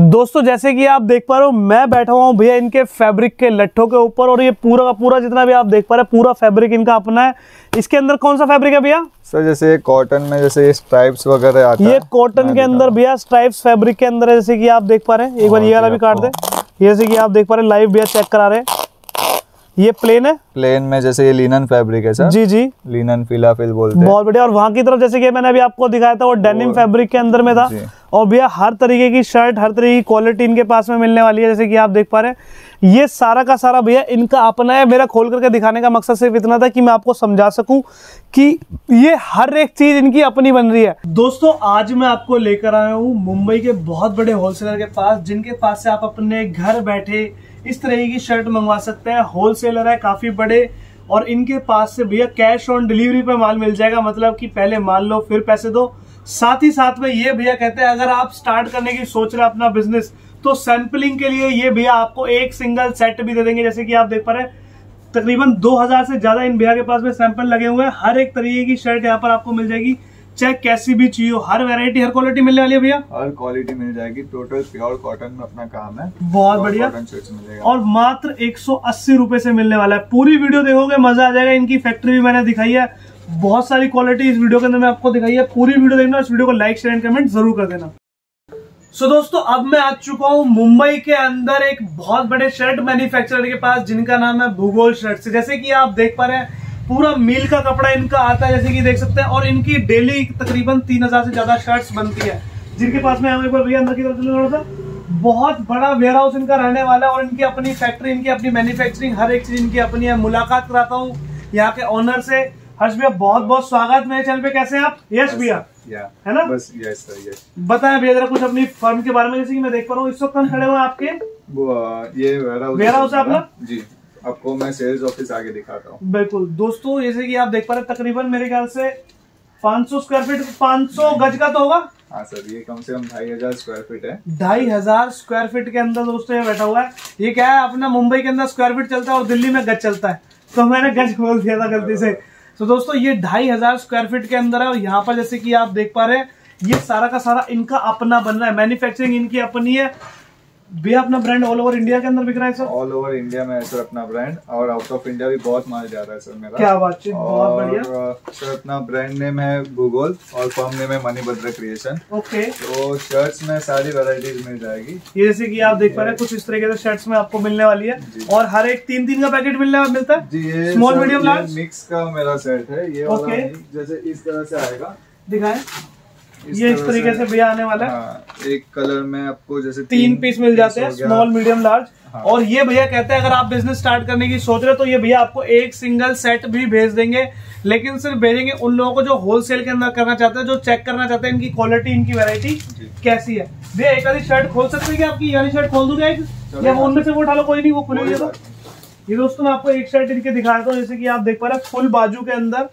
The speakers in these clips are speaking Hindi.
दोस्तों जैसे कि आप देख पा रहे हो मैं बैठा हुआ हूँ भैया इनके फैब्रिक के लट्ठों के ऊपर और ये पूरा का पूरा जितना भी आप देख पा रहे हैं पूरा फैब्रिक इनका अपना है। इसके अंदर कौन सा फैब्रिक है भैया? सर जैसे कॉटन में जैसे स्ट्राइप्स वगैरह आता ये कॉटन के अंदर भैया स्ट्राइप्स फैब्रिक के अंदर है जैसे कि आप देख पा रहे हैं। एक बार हाँ ये वाला भी काट दे। जैसे कि आप देख पा रहे हैं लाइव भैया चेक करा रहे हैं। ये प्लेन है? प्लेन में जैसे ये लिनन फैब्रिक है सर। जी जी। लिनन फिलाफिल बोलते हैं। बहुत बढ़िया। और वहाँ की तरफ़ जैसे कि मैंने अभी आपको दिखाया था वो डेनिम फैब्रिक के अंदर में था। और भैया हर तरीके की शर्ट हर तरीके की क्वालिटी इनके पास में मिलने वाली है जैसे कि आप देख पा रहे हैं। ये सारा का सारा भैया इनका अपना है। मेरा खोल करके दिखाने का मकसद सिर्फ़ इतना था कि मैं आपको समझा सकूँ कि ये हर एक चीज़ इनकी अपनी बन रही है। दोस्तों आज मैं आपको लेकर आया हूँ मुंबई के बहुत बड़े होलसेलर के पास जिनके पास से आप अपने घर बैठे इस तरह की शर्ट मंगवा सकते हैं। होलसेलर है, काफ़ी बड़े और इनके पास से भैया कैश ऑन डिलीवरी पे माल मिल जाएगा। मतलब कि पहले माल लो, फिर पैसे दो। साथ ही साथ में ये भैया कहते हैं, अगर आप स्टार्ट करने की सोच रहे अपना बिज़नेस तो सैंपलिंग के लिए ये भैया आपको एक सिंगल सेट भी दे देंगे। जैसे कि आप देख पा रहे हैं, तकरीबन 2000 से ज़्यादा इन भैया के पास में सैंपल लगे हुए हैं। हर एक तरीके की शर्ट यहाँ पर आपको मिल जाएगी। चाहे कैसी भी चाहिए हर वैरायटी हर क्वालिटी मिलने वाली है भैया? हर क्वालिटी मिल जाएगी। टोटल प्योर कॉटन में अपना काम है। बहुत बढ़िया। और मात्र एक सौ से मिलने वाला है। पूरी वीडियो देखोगे मज़ा आ जाएगा। इनकी फैक्ट्री भी मैंने दिखाई है। बहुत सारी क्वालिटी इस वीडियो के अंदर मैं आपको दिखाई है। पूरी वीडियो देखना इस वीडियो को लाइक शेयर एंड कमेंट ज़रूर कर देना। सो so, दोस्तों अब मैं आ चुका हूँ मुंबई के अंदर एक बहुत बड़े शर्ट मैन्युफैक्चरर के पास जिनका नाम है भूगोल शर्ट जैसे कि आप देख पा रहे हैं पूरा मील का कपड़ा इनका आता है जैसे कि देख सकते हैं और इनकी डेली तकरीबन तीन हज़ार से ज़्यादा शर्ट्स बनती है। जिनके पास में हम एक बार भैया अंदर की तरफ़ थोड़ा सा। बहुत बड़ा वेयर हाउस इनका रहने वाला है और इनकी अपनी फैक्ट्री इनकी अपनी मैन्युफैक्चरिंग हर एक चीज़ इनकी अपनी है। मुलाकात कराता हूँ यहाँ के ऑनर से। हर्ष भैया बहुत बहुत स्वागत। मेरे चैनल पे कैसे हैं आप? यश भैया है ना? बस यस सर यस बताएँ भैया जरा कुछ अपनी फर्म के बारे में जैसे कि मैं देख पा रहा हूँ इस वक्त खड़े हुए आपके। वो ये वेयरहाउस Warehouse है अपना? जी। आपको मैं सेल्स ऑफ़िस आगे दिखाता हूँ। बिल्कुल। दोस्तों जैसे कि आप देख पा रहे तकरीबन मेरे ख्याल से 500 स्क्वायर फीट 500 गज का तो होगा? हाँ सर ये कम से कम ढाई हज़ार स्क्वायर फीट है। ढाई हज़ार स्क्वायर फीट के अंदर दोस्तों ये बैठा हुआ है। ये क्या है अपना मुंबई के अंदर स्क्वायर फीट चलता है और दिल्ली में गज चलता है। तो मैंने गज खोल दिया था गलती से। तो दोस्तों ये ढाई हज़ार स्क्वायर फीट के अंदर है और यहाँ पर जैसे कि आप देख पा रहे हैं ये सारा का सारा इनका अपना बन रहा है। मैन्युफैक्चरिंग इनकी अपनी है। भैया अपना ब्रांड ऑल ओवर इंडिया के अंदर बिक रहा है सर ऑल ओवर इंडिया में है सर अपना ब्रांड और आउट ऑफ़ इंडिया भी बहुत माल जा रहा है सर मेरा. क्या बातचीत बहुत बढ़िया. सर अपना ब्रांड नेम है भूगोल और फर्म नेम है मणिभद्र क्रिएशन ओके तो शर्ट्स में सारी वेराइटीज मिल जाएगी. ये जैसे कि आप देख पा रहे हैं कुछ इस तरीके से शर्ट्स में आपको मिलने वाली है. और हर एक तीन तीन का पैकेट मिलने मिलता है? जी ये सर, medium, मिक्स का मेरा सेट है. ये जैसे इस तरह से आएगा. दिखाएँ. इस ये इस तरीके से। भैया आने वाला है। हाँ, एक कलर में आपको जैसे तीन पीस मिल जाते हैं स्मॉल मीडियम लार्ज हाँ। और ये भैया कहते हैं अगर आप बिज़नेस स्टार्ट करने की सोच रहे हो तो ये भैया आपको एक सिंगल सेट भी भेज देंगे। लेकिन सिर्फ़ भेजेंगे उन लोगों को जो होलसेल के अंदर करना चाहते हैं जो चेक करना चाहते हैं इनकी क्वालिटी इनकी वैरायटी। कैसी है। भैया एक आधी शर्ट खोल सकते हैं आपकी वाली शर्ट खोल दूँगा एक? या उनमें से वो उठा लो कोई नहीं वो खुली हुई है तो। ये दोस्तों मैं आपको एक शर्ट इनके दिखा देता हूँ जैसे कि आप देख पा रहे हैं फुल बाजू के अंदर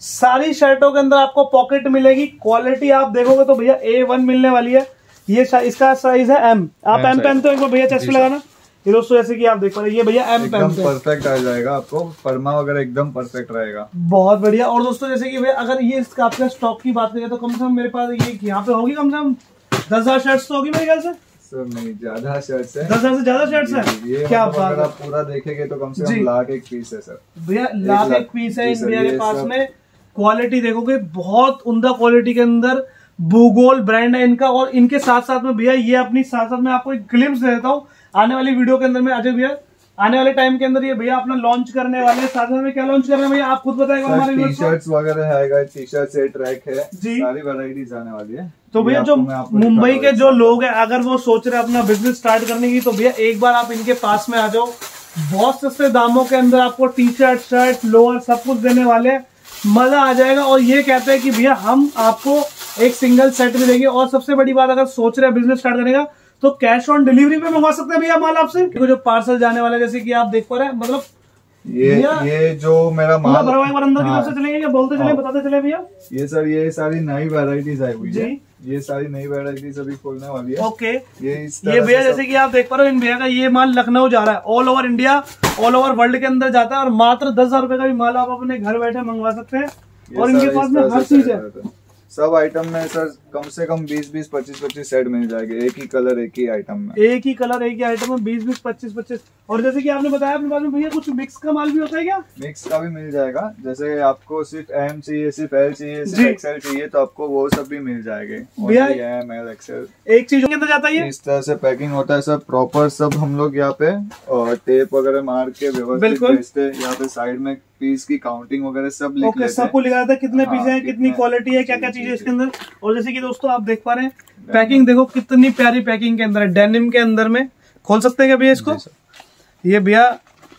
सारी शर्टों के अंदर आपको पॉकेट मिलेगी। क्वालिटी आप देखोगे तो भैया ए वन मिलने वाली है। ये इसका साइज़ है एम आप एम पहनते हो भैया चेस्ट पे लगाना। ये दोस्तों जैसे कि आप देख पा रहे ये भैया एम पहनते हैं परफेक्ट आ जाएगा आपको। परमा वगैरह एकदम परफेक्ट रहेगा। बहुत बढ़िया। और दोस्तों जैसे कि भैया अगर ये इसका आपका स्टॉक की बात करें तो कम से कम मेरे पास ये यहाँ पे होगी कम से कम। दस हज़ार शर्ट्स तो होगी मेरे ख्याल से। सर नहीं ज़्यादा शर्ट्स है। दस हज़ार से ज़्यादा शर्ट्स है? क्या मतलब बात अगर आप पूरा देखेंगे तो कम से कम लाख एक पीस है सर। भैया लाख। एक पीस है इन भैया के पास में। क्वालिटी देखोगे बहुत उमदा क्वालिटी के अंदर भूगोल ब्रांड है इनका और इनके साथ साथ में भैया ये अपनी साथ साथ में आपको एक ग्लिम्स दे देता हूँ आने वाली वीडियो के अंदर में अजय भैया आने वाले टाइम के अंदर ये भैया अपना लॉन्च करने वाले हैं साथ में क्या लॉन्च कर रहे हैं भैया आप खुद बताएगा हमारे टी। शर्ट्स वगैरह आएगा टी शर्ट है ट्रैक है जी। सारी वैरायटीज आने वाली है तो भैया जो मुंबई के जो लोग हैं अगर वो सोच रहे हैं अपना बिज़नेस स्टार्ट करने की तो भैया एक बार आप इनके पास में आ जाओ बहुत सस्ते दामों के अंदर आपको टी शर्ट शर्ट लोअर सब कुछ देने वाले हैं मज़ा आ जाएगा और ये कहते हैं कि भैया हम आपको एक सिंगल सेट भी देंगे। और सबसे बड़ी बात अगर सोच रहे हैं बिज़नेस स्टार्ट करने का तो कैश ऑन डिलीवरी पे मंगवा सकते हैं भैया माल आपसे। क्योंकि जो पार्सल जाने वाला है, जैसे कि आप देख पा रहे हैं मतलब ये ये जो मेरा पूरा माल भरवाई हाँ, बार अंदर की तरफ़ से चलेंगे या बोलते चले हाँ। बताते चले भैया? ये सर ये सारी नई वेराइटीज आई हुई है। ये सारी नई वैरायटीज अभी खोलने वाली है। ओके। ये इस ये भैया जैसे कि आप देख पा रहे हो इन भैया का ये माल लखनऊ जा रहा है। All over India all over world के अंदर जाता है और मात्र दस हज़ार रुपए का भी माल आप अपने घर बैठे मंगवा सकते हैं। और इनके पास में हर चीज़ है। सब आइटम में सर कम से कम 20 20 25 25 सेट मिल जाएँगे। एक ही कलर एक ही आइटम में। एक ही कलर एक ही आइटम में बीस बीस पच्चीस पच्चीस और जैसे कि आपने बताया अपने पास में भैया कुछ मिक्स का माल भी होता है क्या? मिक्स का भी मिल जाएगा। जैसे आपको सिर्फ़ एम चाहिए सिर्फ़ एल चाहिए। सिर्फ़ एक्सएल चाहिए तो आपको वो सब भी मिल जाएँगे। भैया- एम एल एक्सएल एक चीज़ के अंदर जाता है इस तरह से पैकिंग होता है सब प्रॉपर सब हम लोग यहाँ पे और टेप वगैरह मार के व्यवस्थित बिल्कुल। हैं। यहाँ पे साइड में पीस की काउंटिंग वगैरह सब लिख लेते सबको लिखा है कितने हाँ, पीस हैं कितनी क्वालिटी है क्या क्या चीज़ है इसके अंदर। और जैसे कि दोस्तों आप देख पा रहे हैं पैकिंग देखो कितनी प्यारी पैकिंग के अंदर है। डेनिम के अंदर में। खोल सकते हैं क्या भैया इसको। ये भैया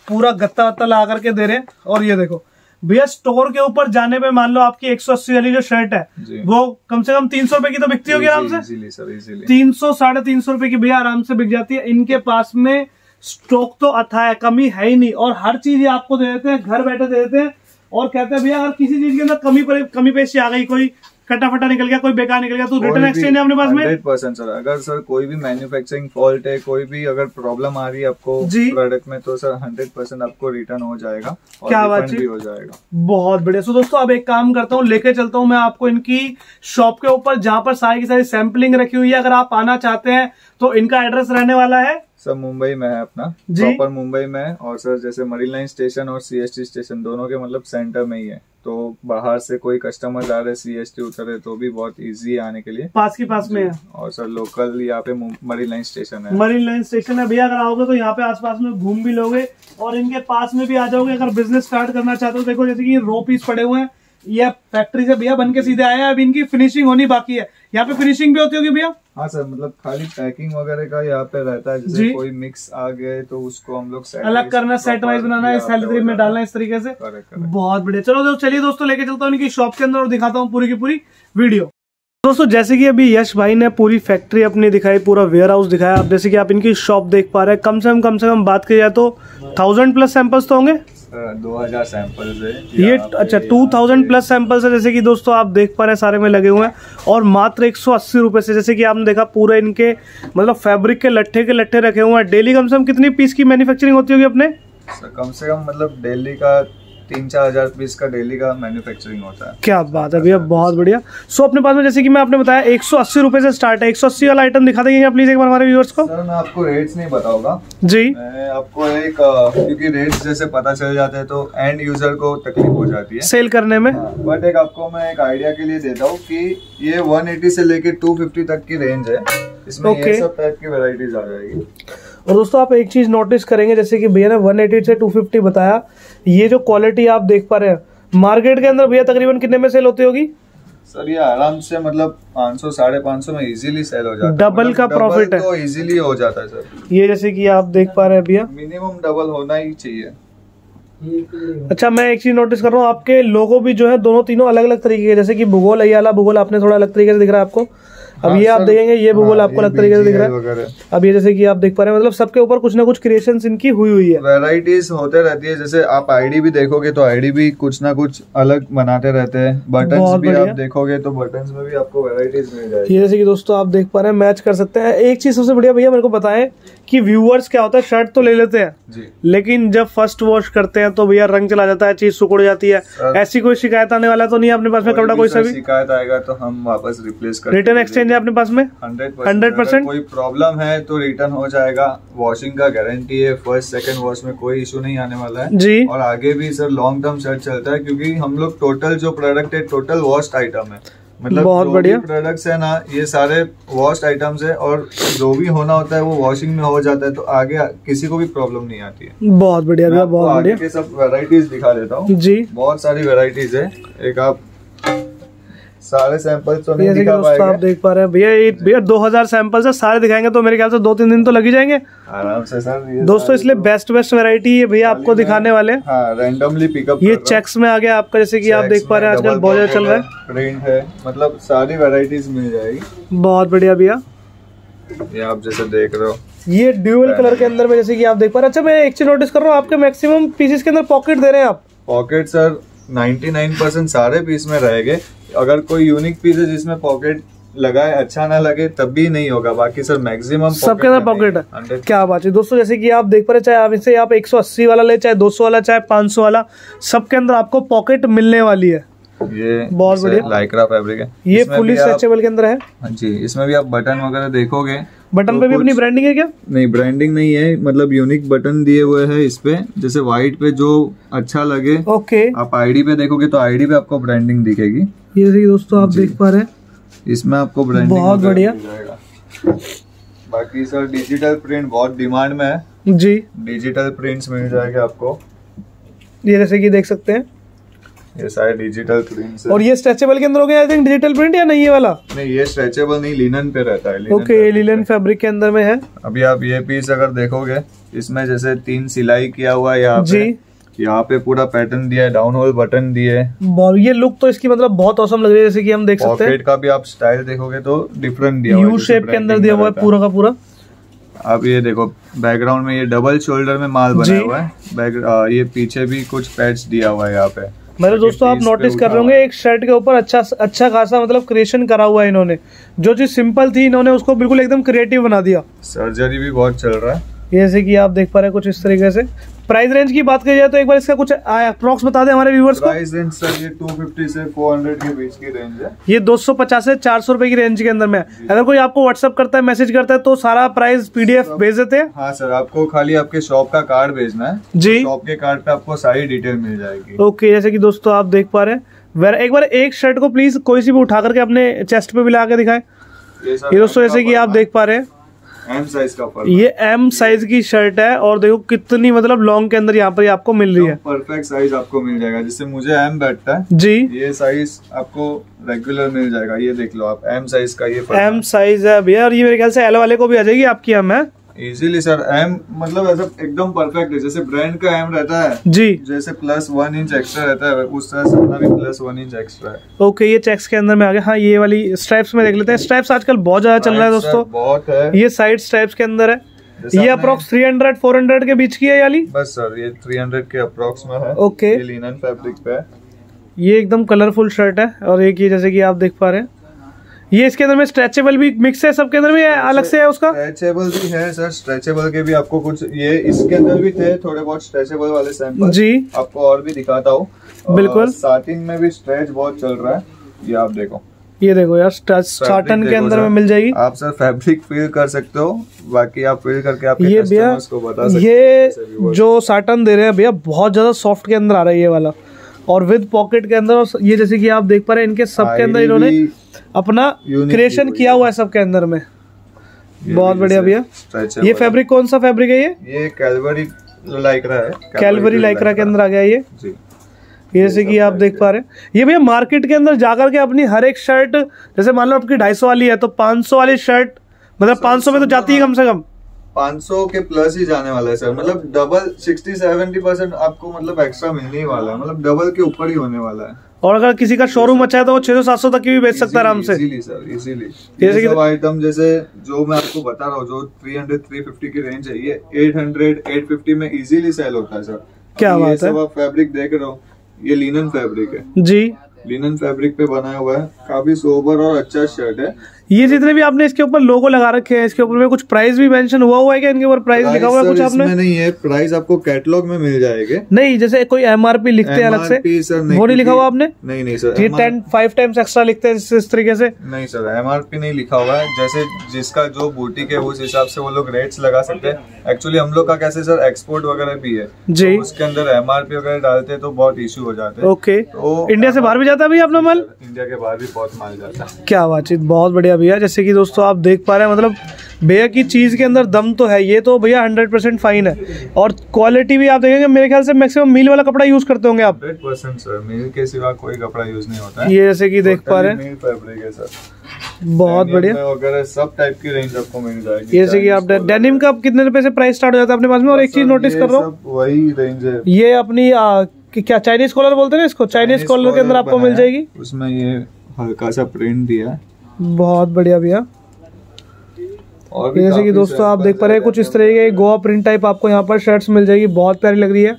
पूरा गत्ता वत्ता ला करके दे रहे हैं। और ये देखो भैया स्टोर के ऊपर जाने पे मान लो आपकी 180 वाली जो शर्ट है वो कम से कम तीन सौ रुपए की तो बिकती होगी आराम से? तीन सौ साढ़े तीन सौ रुपए की भैया आराम से बिक जाती है। इनके पास में स्टॉक तो अथा है कमी है ही नहीं। और हर चीज़ ये आपको दे देते हैं घर बैठे दे देते हैं। और कहते हैं भैया अगर किसी चीज़ के अंदर कमी कमी पेशी आ गई कोई कटा फटा निकल गया कोई बेकार निकल गया तो रिटर्न एक्सचेंज है अपने पास में? हंड्रेड परसेंट सर अगर सर कोई भी मैन्युफैक्चरिंग फॉल्ट है कोई भी अगर प्रॉब्लम आ रही है आपको जी। प्रोडक्ट में तो सर हंड्रेड परसेंट आपको रिटर्न हो जाएगा और क्या बात भी हो जाएगा। बहुत बढ़िया। सो दोस्तों अब एक काम करता हूँ लेके चलता हूँ मैं आपको इनकी शॉप के ऊपर जहाँ पर सारी की सारी सैंपलिंग रखी हुई है। अगर आप आना चाहते हैं तो इनका एड्रेस रहने वाला है सर मुंबई में है अपना। प्रॉपर मुंबई में है और सर जैसे मरीन लाइन स्टेशन और सीएसटी स्टेशन दोनों के मतलब सेंटर में ही है। तो बाहर से कोई कस्टमर आ रहे सी एस सीएसटी उतरे तो भी बहुत इजी है आने के लिए। पास के पास में है। और सर लोकल यहाँ पे मरीन लाइन स्टेशन है। मरीन लाइन स्टेशन है। भैया अगर आओगे तो यहाँ पे आसपास में घूम भी लोगे और इनके पास में भी आ जाओगे। अगर बिज़नेस स्टार्ट करना चाहते हो देखो जैसे कि रो पीस पड़े हुए हैं। ये फैक्ट्री से भैया बन के सीधे आए हैं। अब इनकी फिनिशिंग होनी बाकी है। यहाँ पे फिनिशिंग भी होती होगी भैया? हाँ सर मतलब खाली पैकिंग वगैरह का यहाँ पे रहता है जैसे कोई मिक्स आ गए तो उसको हम लोग अलग करना सेट वाइज बनाना है सैलरी में डालना है। इस तरीके से। बहुत बढ़िया। चलो दोस्तों चलिए दोस्तों लेके चलता हूँ इनकी शॉप के अंदर और दिखाता हूँ पूरी की पूरी वीडियो दोस्तों जैसे कि अभी यश भाई ने पूरी फैक्ट्री अपनी दिखाई पूरा वेयर हाउस दिखाया। अब जैसे कि आप इनकी शॉप देख पा रहे हैं कम से कम कम से कम बात की जाए तो थाउज़ेंड प्लस सैंपल्स तो होंगे। सर, 2000 सैंपल्स है। ये अच्छा टू थाउज़ेंड प्लस सैंपल्स है जैसे कि दोस्तों आप देख पा रहे हैं सारे में लगे हुए हैं। और मात्र एक सौ अस्सी रुपए से जैसे कि आपने देखा पूरे इनके मतलब फैब्रिक के लट्ठे के लट्ठे रखे हुए हैं। डेली कम से कम कितनी पीस की मैन्युफैक्चरिंग होती होगी अपने? कम से कम मतलब डेली का तीन चार हज़ार पीस का डेली का मैन्युफैक्चरिंग होता है। क्या बात है भैया बहुत बढ़िया। सो अपने पास में जैसे कि मैं आपने बताया एक सौ अस्सी रुपए से स्टार्ट है। एक सौ अस्सी वाला आइटम दिखा देंगे प्लीज़ एक बार हमारे व्यूअर्स को। सर मैं आपको रेट्स नहीं बताऊँगा। जी। मैं आपको एक क्योंकि रेट्स जैसे पता चल जाते हैं तो एंड यूज़र को तकलीफ़ हो जाती है। सेल करने में। बट एक आपको मैं एक आइडिया के लिए देता हूँ की ये 180 से लेके 250 तक की रेंज है। इसमें. ये सब टाइप की वेराइटीज आ जाएगी। और दोस्तों आप एक चीज़ नोटिस करेंगे जैसे कि भैया ने 180 से 250 बताया ये जो क्वालिटी आप देख पा रहे हैं मार्केट के अंदर भैया तकरीबन कितने में सेल होती होगी? सर ये आराम से मतलब 500 साढ़े पाँच में इजीली सेल हो जाता है। Double मतलब का profit है। तो इजीली हो जाता है सर। ये जैसे कि आप देख पा रहे हैं भैया। मिनिमम डबल होना ही चाहिए। अच्छा मैं एक चीज़ नोटिस कर रहा हूँ आपके लोगो भी जो है दोनों तीनों अलग अलग तरीके के जैसे कि भूगोल वाला भूगोल आपने थोड़ा अलग तरीके से दिख रहा है आपको। अब हाँ, ये आप देखेंगे ये भूगोल हाँ, आपको अलग तरीके से दिख रहा है। अब ये जैसे कि आप देख पा रहे हैं मतलब सबके ऊपर कुछ ना कुछ क्रिएशन इनकी हुई हुई है। वेराइटीज होते रहती है जैसे आप आईडी भी देखोगे तो आईडी भी कुछ ना कुछ अलग बनाते रहते हैं। बटन भी आप देखोगे तो बटन में भी आपको वैरायटीज मिल जाएगी। जैसे कि दोस्तों आप देख पा रहे हैं मैच कर सकते हैं। एक चीज़ सबसे बढ़िया भैया मेरे को बताएँ कि व्यूअर्स क्या होता है शर्ट तो ले लेते हैं। जी। लेकिन जब फ़र्स्ट वॉश करते हैं तो भैया रंग चला जाता है चीज़ सुकुड़ जाती है। ऐसी कोई शिकायत आने वाला तो नहीं है अपने पास में कपड़ा कोई सा भी शिकायत आएगा तो हम वापस रिप्लेस कर रिटर्न एक्सचेंज है अपने पास में? हंड्रेड 100% कोई प्रॉब्लम है तो रिटर्न हो जाएगा। वॉशिंग का गारंटी है फ़र्स्ट सेकंड वॉश में कोई इशू नहीं आने वाला है। जी। और आगे भी सर लॉन्ग टर्म सेट चलता है क्योंकि हम लोग टोटल जो प्रोडक्ट है टोटल वॉस्ट आइटम है। मतलब बहुत बढ़िया। प्रोडक्ट्स है ना ये सारे वॉस्ट आइटम्स है और जो भी होना होता है वो वॉशिंग में हो जाता है तो आगे किसी को भी प्रॉब्लम नहीं आती है। बहुत बढ़िया भैया बहुत बढ़िया। सब वेराइटीज दिखा देता हूँ। जी। बहुत सारी वेराइटीज है। एक आप सारे सैंपल्स तो नहीं दिखा दोस्तों आप देख पा रहे हैं। भैया ये भैया 2000 सैंपल्स है सारे दिखाएँगे तो मेरे ख्याल से दो तीन दिन तो लग ही जाएँगे। आराम से सर दोस्तों इसलिए बेस्ट बेस्ट वैरायटी ये भैया आपको दिखाने वाले हैं। हाँ रैंडमली पिकअप ये चेक्स में आ गया आपका जैसे कि आप देख पा रहे हैं आजकल बहुत ज़्यादा चल रहा है। प्रिंट है मतलब सारी वेराइटीज मिल जाएगी। बहुत बढ़िया भैया। ये आप जैसे देख रहे हो। ये ड्यूअल कलर के अंदर में जैसे कि आप देख पा रहे हैं। अच्छा मैं एक चीज़ नोटिस कर रहा हूँ आपके मैक्सिमम पीसेस के अंदर पॉकेट दे रहे हैं आप? पॉकेट सर 99% सारे पीस में रहेंगे। अगर कोई यूनिक पीस है जिसमें पॉकेट लगाए अच्छा ना लगे तब भी नहीं होगा। बाकी सर मैक्सिमम सबके अंदर पॉकेट है। क्या बात है। दोस्तों जैसे कि आप देख पा रहे चाहे आप इसे आप 180 वाला ले चाहे 200 वाला चाहे 500 वाला सबके अंदर आपको पॉकेट मिलने वाली है। ये बहुत बढ़िया। लाइक्रा फैब्रिक है। ये फुली स्ट्रेचेबल के अंदर है। हाँ जी इसमें भी आप बटन वगैरह देखोगे बटन तो पे भी अपनी ब्रांडिंग है क्या? नहीं ब्रांडिंग नहीं है मतलब यूनिक बटन दिए हुए हैं इस पे। जैसे व्हाइट पे जो अच्छा लगे ओके आप आईडी पे देखोगे तो आईडी पे आपको ब्रांडिंग दिखेगी। ये देखिए दोस्तों आप देख पा रहे हैं। इसमें आपको ब्रांडिंग बहुत बढ़िया। बाकी सर डिजिटल प्रिंट बहुत डिमांड में है। जी। डिजिटल प्रिंट्स मिल जाएँगे आपको। ये जैसे कि देख सकते हैं। ये सारे डिजिटल प्रिंट्स और ये स्ट्रेचेबल के अंदर हो गया आई थिंक डिजिटल प्रिंट या नहीं ये वाला? नहीं ये स्ट्रेचेबल नहीं लिनन पे रहता है ओके ये लिलन फैब्रिक के अंदर में है। अभी आप ये पीस अगर देखोगे इसमें जैसे तीन सिलाई किया हुआ है यहाँ जी। यहाँ पे पूरा पैटर्न दिया है डाउन होल बटन दिए है। ये लुक तो इसकी मतलब बहुत औसम लग रही है जैसे कि हम देख सकते हैं। का भी आप स्टाइल देखोगे तो डिफरेंट दिया यू शेप के अंदर दिया हुआ है पूरा का पूरा। आप ये देखो बैकग्राउंड में ये डबल शोल्डर में माल बना हुआ है। बैक ये पीछे भी कुछ पैड्स दिया हुआ है यहाँ पे। मतलब दोस्तों आप नोटिस कर रहे होंगे एक शर्ट के ऊपर अच्छा अच्छा खासा मतलब क्रिएशन करा हुआ है इन्होंने। जो चीज़ सिंपल थी इन्होंने उसको बिल्कुल एकदम क्रिएटिव बना दिया। सर्जरी भी बहुत चल रहा है। जैसे कि आप देख पा रहे हैं कुछ इस तरीके से। प्राइस रेंज की बात की जाए तो एक बार इसका कुछ अप्रोक्स बता दें हमारे व्यूवर्स को। प्राइस रेंज सर ये 250 से 400 के बीच की रेंज है। ये 250 से 400 रुपए की रेंज के अंदर में अगर कोई आपको व्हाट्सअप करता है मैसेज करता है तो सारा प्राइस पीडीएफ भेज देते हैं। हाँ सर आपको खाली आपके शॉप का कार्ड भेजना है। जी। शॉप के कार्ड पे आपको सारी डिटेल मिल जाएगी। ओके जैसे की दोस्तों आप देख पा रहे हैं। एक बार एक शर्ट को प्लीज़ कोई सी भी उठा करके अपने चेस्ट पे भी लगा के दिखाएँ। ये दोस्तों जैसे कि आप देख पा रहे हैं। एम साइज़ का ये एम साइज़ की शर्ट है और देखो कितनी मतलब लॉन्ग के अंदर यहाँ पर आपको मिल रही है। परफेक्ट साइज़ आपको मिल जाएगा। जिससे मुझे एम बैठता है जी। ये साइज़ आपको रेगुलर मिल जाएगा। ये देख लो आप एम साइज़ का ये एम साइज़ है भैया और ये मेरे ख्याल से एल वाले को भी आ जाएगी आपकी एम है? इजीली सर एम मतलब ऐसा एकदम परफेक्ट है जैसे ब्रांड का एम रहता है जी। जैसे प्लस वन इंच एक्स्ट्रा रहता है उस तरह से अपना भी प्लस वन इंच एक्स्ट्रा है। ओके ये चेक्स के अंदर में आ गया हाँ ये वाली स्ट्राइप्स में देख लेते हैं। स्ट्राइप्स आजकल बहुत ज़्यादा चल रहा है दोस्तों। बहुत है। ये साइड स्ट्राइप्स के अंदर है। ये अप्रोक्स 300 400 के बीच की है याली बस सर ये 300 के अप्रोक्स में है। ओके ये लिनन फैब्रिक पे है। ये एकदम कलरफुल शर्ट है और एक ये जैसे कि आप देख पा रहे हैं। ये इसके अंदर में स्ट्रेचेबल भी मिक्स है सबके अंदर में अलग से है उसका? स्ट्रेचेबल भी है सर स्ट्रेचेबल के भी आपको कुछ ये इसके अंदर भी थे थोड़े बहुत स्ट्रेचेबल वाले सैंपल जी। आपको और भी दिखाता हूँ। बिल्कुल। साटिन में भी स्ट्रेच बहुत चल रहा है। ये आप देखो। ये देखो यार साटन के अंदर में मिल जाएगी। आप सर फैब्रिक फील कर सकते हो। बाकी आप फील करके आप ये भैया ये जो साटन दे रहे हैं भैया बहुत ज़्यादा सॉफ्ट के अंदर आ रहा है ये वाला। और विद पॉकेट के अंदर और ये जैसे कि आप देख पा रहे हैं इनके सब के अंदर इन्होंने अपना क्रिएशन किया हुआ है सबके अंदर में। बहुत बढ़िया भैया। ये फैब्रिक कौन सा फैब्रिक है ये? ये कैलवरी लाइक्रा है। कैलवरी लाइक्रा के अंदर आ गया ये। जी। जैसे कि आप देख पा रहे हैं। ये भैया मार्केट के अंदर जाकर के अपनी हर एक शर्ट जैसे मान लो आपकी ढाई सौ वाली है तो पाँच सौ वाली शर्ट मतलब पाँच सौ में तो जाती है। कम से कम। 500 के प्लस ही जाने वाला है सर मतलब डबल 60 70 परसेंट आपको मतलब एक्स्ट्रा मिलने ही वाला है मतलब डबल के ऊपर ही होने वाला है। और अगर किसी का शोरूम अच्छा है तो वो छह सौ सात सौ तक की भी बेच सकता है आराम से। इजीली सर इजीली जैसे कि- आइटम जैसे जो मैं आपको बता रहा हूँ जो 300 350 की रेंज है ये 800 850 में इजीली सेल होता है सर क्या ये बात है? सब आप फैब्रिक देख रहे हो ये लिनन फैब्रिक है। जी। लिनन फैब्रिक पे बनाया हुआ है काफ़ी सोबर और अच्छा शर्ट है। ये जितने भी आपने इसके ऊपर लोगो लगा रखे हैं इसके ऊपर में कुछ प्राइस भी मेंशन हुआ हुआ है क्या इनके ऊपर? प्राइस लिखा हुआ है कुछ आपने? नहीं है। प्राइस आपको कैटलॉग में मिल जाएँगे। नहीं जैसे कोई एमआरपी लिखते हैं अलग से। वो नहीं लिखा हुआ आपने? नहीं नहीं सर ये टेन फाइव टाइम्स एक्स्ट्रा लिखते हैं इस, तरीके से। नहीं सर एमआरपी नहीं लिखा हुआ है। जैसे जिसका जो बूटीक है उस हिसाब से वो लोग रेट्स लगा सकते हैं। एक्चुअली हम लोग का कैसे सर एक्सपोर्ट वगैरह भी है। जी। तो उसके अंदर एमआरपी वगैरह डालते हैं तो बहुत इश्यू हो जाते हैं। ओके तो इंडिया से बाहर भी जाता है भैया अपना माल? इंडिया के बाहर भी बहुत माल जाता है। क्या बातचीत बहुत बढ़िया। भैया जैसे कि दोस्तों आप देख पा रहे हैं मतलब भैया की चीज़ के अंदर दम तो है ये तो भैया हंड्रेड परसेंट फाइन है। और क्वालिटी भी आप देखेंगे मेरे ख्याल से मैक्सिमम मील वाला कपड़ा यूज़ करते होंगे आप। सर मिल के सिवा कोई कपड़ा यूज़ नहीं होता है। ये जैसे कि देख पा रहे हैं। बहुत बढ़िया। सब टाइप की रेंज आपको मिल जाएगी। जैसे कि आप डेनिम का कितने रुपए से प्राइस स्टार्ट हो जाता है अपने पास में? और एक चीज़ नोटिस कर रहा हूँ। वही रेंज है। ये अपनी कि क्या चाइनीज़ कॉलर बोलते हैं इसको? चाइनीज़ कॉलर के अंदर आपको मिल जाएगी। उसमें ये हल्का सा प्रिंट दिया बहुत बढ़िया भैया। और जैसे कि दोस्तों आप देख पा रहे हैं कुछ इस तरह के गोवा प्रिंट टाइप आपको यहाँ पर शर्ट्स मिल जाएगी। बहुत प्यारी लग रही है।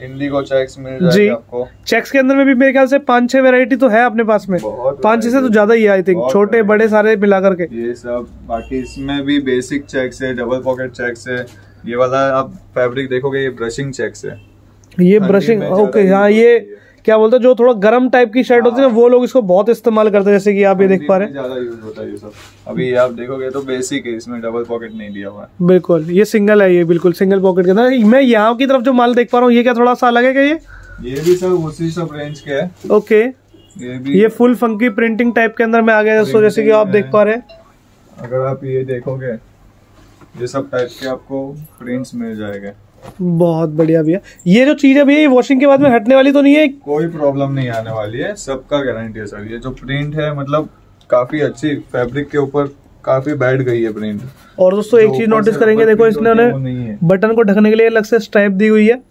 इंडिगो चेक्स मिल जी। आपको। चेक्स के अंदर में भी मेरे ख्याल से पाँच छह वैरायटी तो है अपने पास में। पाँच छह से तो ज़्यादा ही है आई थिंक छोटे बड़े सारे मिला करके। ये सब बाकी इसमें भी बेसिक चेक्स है डबल पॉकेट चेक्स है। ये वाला आप फैब्रिक देखोगे ये ब्रशिंग चेक्स है। ये ब्रशिंग ओके हाँ ये। क्या बोलते हैं जो थोड़ा गर्म टाइप की शर्ट होती है ना वो लोग इसको बहुत इस्तेमाल करते हैं जैसे कि आप ये देख पा रहे हैं। ज़्यादा यूज़ होता है ये सब। अभी आप देखोगे तो बेसिक है इसमें डबल पॉकेट नहीं दिया हुआ है। बिल्कुल ये सिंगल है ये बिल्कुल सिंगल पॉकेट के अंदर। मैं यहाँ की तरफ़ जो माल देख पा रहा हूँ ये क्या थोड़ा सा अलग है क्या ये? ये भी सर उसी सब रेंज के है। ओके ये भी ये फुल फंकी प्रिंटिंग टाइप के अंदर में आ गया दोस्तों जैसे कि आप देख पा रहे हैं। अगर आप ये देखोगे ये सब टाइप के आपको प्रिंट्स मिल जाएँगे। बहुत बढ़िया भैया। ये जो चीज़ है भैया ये वॉशिंग के बाद में हटने वाली तो नहीं है? कोई प्रॉब्लम नहीं आने वाली है सबका गारंटी है सर। ये जो प्रिंट है मतलब काफ़ी अच्छी फैब्रिक के ऊपर काफ़ी बैठ गई है प्रिंट और दोस्तों एक चीज़ नोटिस करेंगे देखो इसने उन्हें बटन को ढकने के लिए अलग से स्ट्राइप दी हुई है।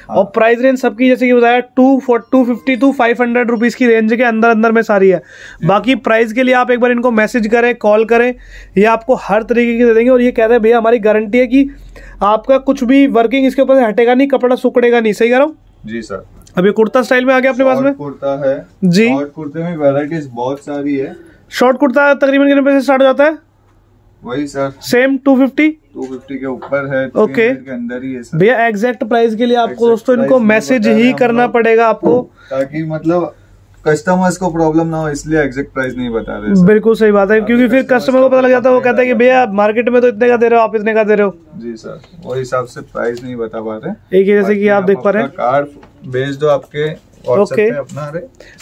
हाँ। और प्राइस रेंज सबकी जैसे कि बताया two four two fifty two five hundred rupees की रेंज के अंदर अंदर में सारी है। बाकी प्राइस के लिए आप एक बार इनको मैसेज करें कॉल करें। ये आपको हर तरीके की दे देंगे। और ये कहते हैं भैया हमारी गारंटी है कि आपका कुछ भी वर्किंग इसके ऊपर से हटेगा नहीं कपड़ा सुकड़ेगा नहीं सही कह रहा हूँ? जी सर। अभी कुर्ता स्टाइल में आ गया अपने पास में? कुर्ता है। जी। कुर्ते में वैरायटीज बहुत सारी है। शॉर्ट कुर्ता तकरीबन कितने पैसे स्टार्ट हो जाता है? वही सर। सेम टू फिफ्टी 250 के ऊपर है Okay. 300 के अंदर ही है सर। भैया एग्जैक्ट प्राइस के लिए आपको दोस्तों इनको मैसेज ही करना पड़ेगा आपको। ताकि मतलब कस्टमर्स को प्रॉब्लम ना हो इसलिए एग्जैक्ट प्राइस नहीं बता रहे बिल्कुल सही बात है क्योंकि फिर कस्टमर को पता लग जाता है वो कहता है कि भैया मार्केट में तो इतने का दे रहे हो आप इतने का दे रहे हो। जी सर वो हिसाब से प्राइस नहीं बता पा रहे। एक ही जैसे कि आप देख पा रहे हैं। कार्ड भेज दो आपके. पे अपना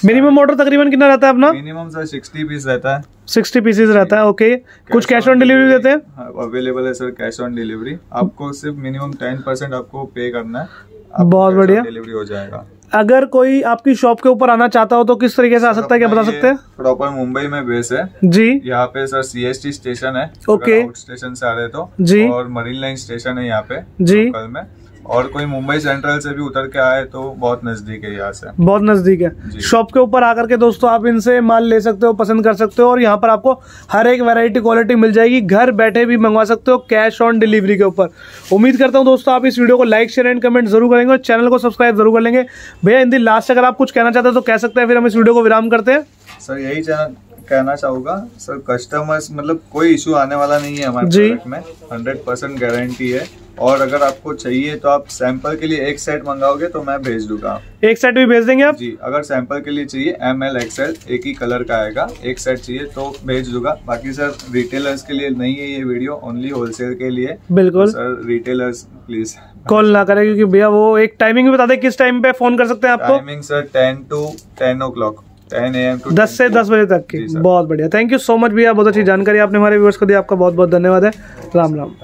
मिनिमम ऑर्डर तकरीबन कितना रहता है अपना? मिनिमम सर 60 पीस रहता है। सिक्सटी पीसेज रहता है ओके कुछ कैश ऑन डिलीवरी देते हैं? अवेलेबल है सर कैश ऑन डिलीवरी आपको सिर्फ़ मिनिमम टेन परसेंट आपको पे करना है। बहुत बढ़िया। डिलीवरी हो जाएगा। अगर कोई आपकी शॉप के ऊपर आना चाहता हो तो किस तरीके से आ सकता है? क्या बता सकते हैं? प्रॉपर मुंबई में बेस है। जी। यहाँ पे sir C S T station है। ओके। स्टेशन से आ रहे तो। जी। और मरीन लाइन स्टेशन है यहाँ पे जी। कल में। और कोई मुंबई सेंट्रल से भी उतर के आए तो बहुत नज़दीक है यहाँ से। बहुत नज़दीक है। शॉप के ऊपर आकर के दोस्तों आप इनसे माल ले सकते हो पसंद कर सकते हो और यहाँ पर आपको हर एक वैरायटी क्वालिटी मिल जाएगी। घर बैठे भी मंगवा सकते हो कैश ऑन डिलीवरी के ऊपर। उम्मीद करता हूँ दोस्तों आप इस वीडियो को लाइक शेयर एंड कमेंट ज़रूर करेंगे और चैनल को सब्सक्राइब ज़रूर कर लेंगे। भैया इन दिन लास्ट अगर आप कुछ कहना चाहते हैं तो कह सकते हैं फिर हम इस वीडियो को विराम करते हैं। सर यही चैनल कहना चाहूँगा सर कस्टमर्स मतलब कोई इशू आने वाला नहीं है हमारे प्रोडक्ट में। हंड्रेड परसेंट गारंटी है। और अगर आपको चाहिए तो आप सैंपल के लिए एक सेट मंगाओगे तो मैं भेज दूँगा एक सेट भी भेज देंगे आप? जी अगर सैंपल के लिए चाहिए एम एल एक्सएल एक ही कलर का आएगा। एक सेट चाहिए तो भेज दूँगा। बाकी सर रिटेलर्स के लिए नहीं है ये वीडियो ओनली होलसेल के लिए। बिल्कुल। तो सर रिटेलर्स प्लीज़ कॉल ना करें क्योंकि भैया वो एक टाइमिंग भी बता दे किस टाइम पे फ़ोन कर सकते हैं आपको? Timing sir ten to ten o'clock ten A M दस से दस बजे तक की। बहुत बढ़िया। थैंक यू सो मच भैया। बहुत अच्छी जानकारी आपने हमारे व्यूअर्स को दी। आपका बहुत बहुत धन्यवाद है। राम राम।